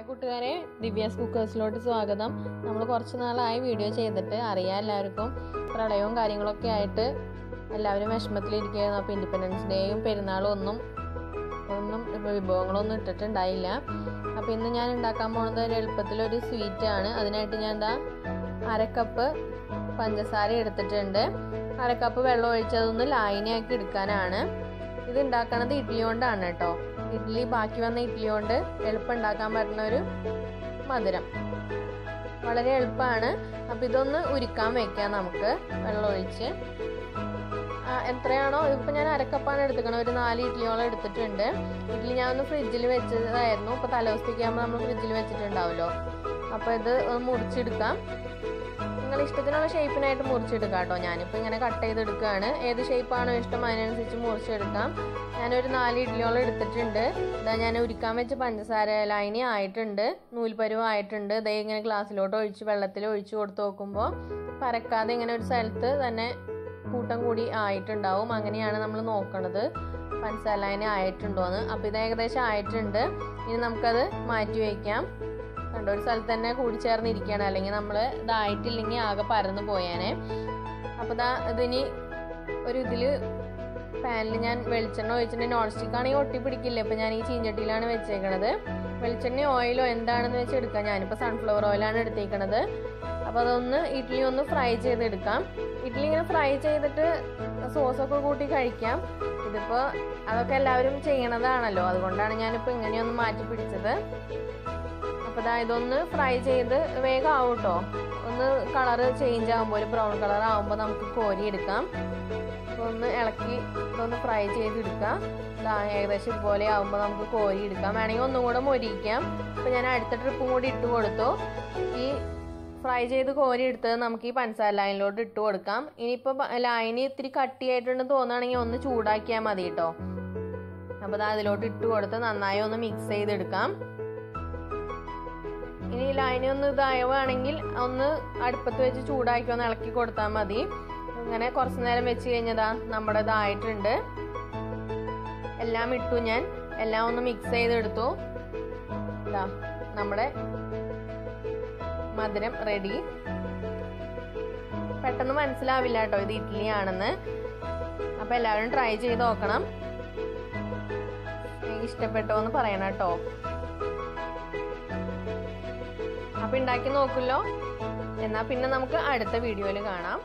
Hi കൂട്ടുകാരെ ദിവ്യാസ് കുക്കേഴ്സിലോട്ട് സ്വാഗതം. നമ്മൾ കുറച്ച് നാളായി വീഡിയോ ചെയ്തിട്ട് അറിയാം എല്ലാവർക്കും പ്രളയവും കാര്യങ്ങളൊക്കെ ആയിട്ട് എല്ലാവരും വിഷമത്തിലിരിക്കുകയായിരുന്നു അപ്പോൾ ഇൻഡിപെൻഡൻസ് ഡേയും പെരുന്നാളും ഒന്നും ഒന്നും വിഭവങ്ങളൊന്നും ഇട്ടിട്ടുണ്ടായില്ല. അപ്പോൾ ഇന്ന് ഞാൻ ഉണ്ടാക്കാൻ പോകുന്നത് ഒരു എളുപ്പത്തിലൊരു സ്വീറ്റാണ് അതിനായിട്ട് ഞാൻ എന്താ അരക്കപ്പ് കപ്പ് പഞ്ചസാര എടുത്തിട്ടുണ്ട്. അരക്കപ്പ് കപ്പ് വെള്ളം ഒഴിച്ചതൊന്ന് ലായനിയാക്കി എടുക്കാനാണ്. ഇത് ഉണ്ടാക്കണത് ഇഡ്ഡലി കൊണ്ടാണ് കേട്ടോ. ഇഡ്ഡലി ബാക്കി വന്ന ഇഡ്ഡലി കൊണ്ട് എളുപ്പം ഉണ്ടാക്കാൻ പറ്റുന്ന ഒരു മധുരം. വളരെ എളുപ്പമാണ് അപ്പം ഇതൊന്ന് ഉരുക്കാൻ വെക്കാം നമുക്ക് വെള്ളം ഒഴിച്ച്. എത്രയാണോ? ഇപ്പം ഞാൻ അരക്കപ്പാണ് എടുത്തിക്കണം ഒരു നാല് ഇഡ്ഡലിയോളം എടുത്തിട്ടുണ്ട്. ഇഡ്ഡലി ഞാൻ ഒന്ന് ഫ്രിഡ്ജിൽ വെച്ചതായിരുന്നു ഇപ്പോൾ ആകുമ്പോൾ നമ്മൾ ഫ്രിഡ്ജിൽ വെച്ചിട്ടുണ്ടാവുമല്ലോ അപ്പോൾ ഇത് ഒന്ന് മുറിച്ചെടുക്കാം. നിങ്ങൾ ഇഷ്ടത്തിനുള്ള ഷേപ്പിനായിട്ട് മുറിച്ചെടുക്കാം കേട്ടോ. ഞാനിപ്പോൾ ഇങ്ങനെ കട്ട് ചെയ്തെടുക്കുകയാണ്. ഏത് ഷേപ്പാണോ ഇഷ്ടം അതിനനുസരിച്ച് മുറിച്ചെടുക്കാം. ഞാനൊരു നാല് ഇഡ്ഡലിയോളം എടുത്തിട്ടുണ്ട്. ഇതാ ഞാൻ ഉരുക്കാൻ വെച്ച പഞ്ചസാര ലൈനി ആയിട്ടുണ്ട്. നൂൽപ്പരുവം ആയിട്ടുണ്ട്. ഇതേ ഇങ്ങനെ ഗ്ലാസ്സിലോട്ട് ഒഴിച്ച് വെള്ളത്തിൽ ഒഴിച്ച് കൊടുത്ത് നോക്കുമ്പോൾ പരക്കാതെ ഇങ്ങനെ ഒരു സ്ഥലത്ത് തന്നെ കൂട്ടം കൂടി ആയിട്ടുണ്ടാവും. അങ്ങനെയാണ് നമ്മൾ നോക്കണത്. പഞ്ചസാര ലൈനി ആയിട്ടുണ്ടോ എന്ന് അപ്പോൾ ഇത് ഏകദേശം ആയിട്ടുണ്ട്. ഇനി നമുക്കത് മാറ്റി വയ്ക്കാം. കണ്ടോ ഒരു സ്ഥലത്ത് തന്നെ കൂടിച്ചേർന്നിരിക്കുകയാണ്. അല്ലെങ്കിൽ നമ്മൾ ഇതായിട്ടില്ലെങ്കിൽ ആകെ പരന്നു പോയേനെ. അപ്പോൾ ഇതാ ഇതിനി ഒരു ഇതിൽ പാനിൽ ഞാൻ വെളിച്ചെണ്ണ ഒഴിച്ചിട്ടുണ്ടെങ്കിൽ നോൺ സ്റ്റിക്ക് ആണെങ്കിൽ ഒട്ടി പിടിക്കില്ല ഇപ്പം ഞാൻ ഈ ചീഞ്ചട്ടിയിലാണ് വെച്ചേക്കണത്. വെളിച്ചെണ്ണ ഓയിലോ എന്താണെന്ന് വെച്ച് എടുക്കാം. ഞാനിപ്പോൾ സൺഫ്ലവർ ഓയിലാണ് എടുത്തേക്കണത്. അപ്പോൾ അതൊന്ന് ഇഡ്ഡലി ഒന്ന് ഫ്രൈ ചെയ്തെടുക്കാം. ഇഡ്ഡലി ഇങ്ങനെ ഫ്രൈ ചെയ്തിട്ട് സോസൊക്കെ കൂട്ടി കഴിക്കാം. ഇതിപ്പോൾ അതൊക്കെ എല്ലാവരും ചെയ്യണതാണല്ലോ. അതുകൊണ്ടാണ് ഞാനിപ്പോൾ ഇങ്ങനെയൊന്ന് മാറ്റി പിടിച്ചത്. അപ്പോൾ ഇതാ ഇതൊന്ന് ഫ്രൈ ചെയ്ത് വേഗം ആവും കേട്ടോ ഒന്ന് കളറ് ചേഞ്ച് ആകുമ്പോൾ ഒരു ബ്രൗൺ കളർ ആകുമ്പോൾ നമുക്ക് കോരി എടുക്കാം. അപ്പോൾ ഒന്ന് ഇളക്കി ഒന്ന് ഫ്രൈ ചെയ്തെടുക്കാം. ഇതാ ഏകദേശം ഇതുപോലെ ആകുമ്പോൾ നമുക്ക് കോരി എടുക്കാം. വേണമെങ്കിൽ ഒന്നും കൂടെ മൊരിക്കാം. അപ്പോൾ ഞാൻ അടുത്ത ട്രിപ്പും കൂടി ഇട്ട് കൊടുത്തു. ഈ ഫ്രൈ ചെയ്ത് കോരി എടുത്തത് നമുക്ക് ഈ പഞ്ചസാര ലൈനിലോട്ട് ഇട്ട് കൊടുക്കാം. ഇനിയിപ്പോൾ ലൈന് ഇത്തിരി കട്ടിയായിട്ടുണ്ടെന്ന് തോന്നുകയാണെങ്കിൽ ഒന്ന് ചൂടാക്കിയാൽ മതി കേട്ടോ അപ്പോൾ അത് അതിലോട്ട് ഇട്ട് കൊടുത്ത് നന്നായി ഒന്ന് മിക്സ് ചെയ്തെടുക്കാം. ഇനി ലൈനി ഒന്ന് ഇതായവാണെങ്കിൽ ഒന്ന് അടുപ്പത്ത് വെച്ച് ചൂടാക്കി ഒന്ന് ഇളക്കി കൊടുത്താൽ മതി. അങ്ങനെ കുറച്ച് നേരം വെച്ച് കഴിഞ്ഞതാ നമ്മുടെ ഇതായിട്ടുണ്ട്. എല്ലാം ഇട്ടു ഞാൻ. എല്ലാം ഒന്ന് മിക്സ് ചെയ്തെടുത്തു. നമ്മുടെ മധുരം റെഡി പെട്ടെന്ന് മനസ്സിലാവില്ല കേട്ടോ ഇത് ഇഡ്ലി ആണെന്ന് അപ്പൊ എല്ലാവരും ട്രൈ ചെയ്ത് നോക്കണം. ഇഷ്ടപ്പെട്ടോ എന്ന് പറയണം കേട്ടോ. അപ്പൊ ഉണ്ടാക്കി നോക്കുമല്ലോ എന്നാ പിന്നെ നമുക്ക് അടുത്ത വീഡിയോയിൽ കാണാം.